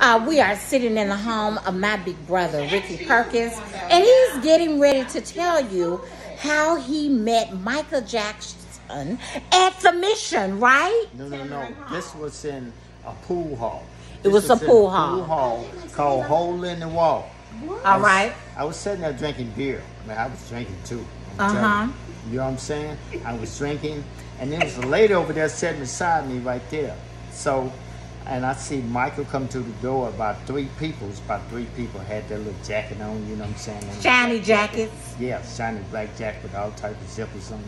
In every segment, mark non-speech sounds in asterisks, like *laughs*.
Uh, we are sitting in the home of my big brother, Ricky Perkins, and he's getting ready to tell you how he met Michael Jackson at the mission, right? No, no, no. This was in a pool hall. It was This a pool hall. Pool hall called Hole in the Wall. All right. I was sitting there drinking beer. I mean, I was drinking too. Uh-huh. You. You know what I'm saying? I was drinking, and there was a lady over there sitting beside me right there. So, and I see Michael come to the door. About three people, about three people had their little jacket on. You know what I'm saying? Shiny jackets. yeah, shiny black jacket with all type of zippers on it.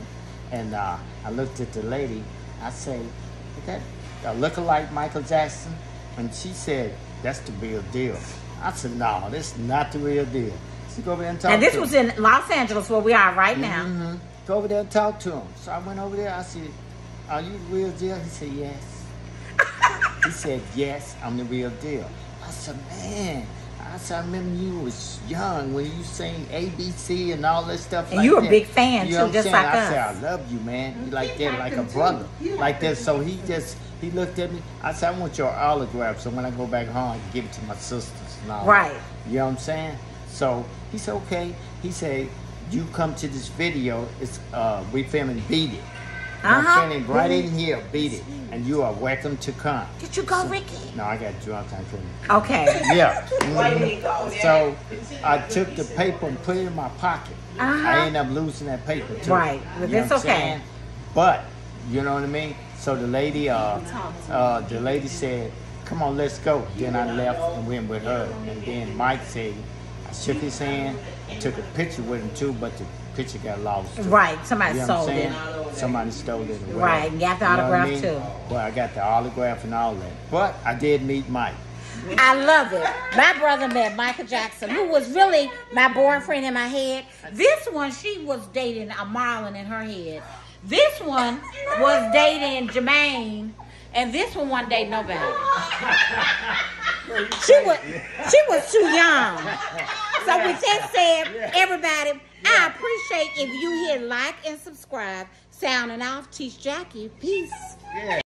And uh, I looked at the lady. I say, "Is that a lookalike Michael Jackson?" And she said, "That's the real deal." I said, "No, this is not the real deal." She go over there and talk. And this was him. in Los Angeles, where we are right now. Mhm. Go over there and talk to him. So I went over there. I said, "Are you the real deal?" He said, "Yes." He said, "Yes, I'm the real deal." I said, "Man." I said, I remember you was young when you sang ABC and all that stuff. And like you were a big fan, You too, know what I'm just saying? like I us. said, I love you, man. You like that, like a brother, like that. So he just he looked at me. I said, I want your autograph, so when I go back home, I can give it to my sisters. And all that." Right. You know what I'm saying? So he said, okay. He said, you come to this video. It's uh, we filming Beat It. Know Uh-huh. I'm saying? Right in here, Beat It, and you are welcome to come. Did you go, Ricky? No, I got drunk. I couldn't. Okay. Yeah. *laughs* Mhm. So I took the paper and put it in my pocket. Uh-huh. I ended up losing that paper too. Right. But You know it's what I'm okay. saying? But you know what I mean. So the lady, uh, uh, the lady said, "Come on, let's go." Then I left and went with her. And then Mike said, I shook his hand. I took a picture with him too, but the picture got lost. Too. Right. Somebody You know sold it. Somebody stole it. or Right, and got the You know what I autograph, mean? too. Well, I got the autograph and all that. But I did meet Mike. I love it. My brother met Michael Jackson, who was really my boyfriend in my head. This one, she was dating a Marlon in her head. This one was dating Jermaine, and this one one day nobody. *laughs* She was she was too young. So with that said, everybody, I appreciate if you hit like and subscribe. Sounding off, teach Jackie. Peace. Yeah.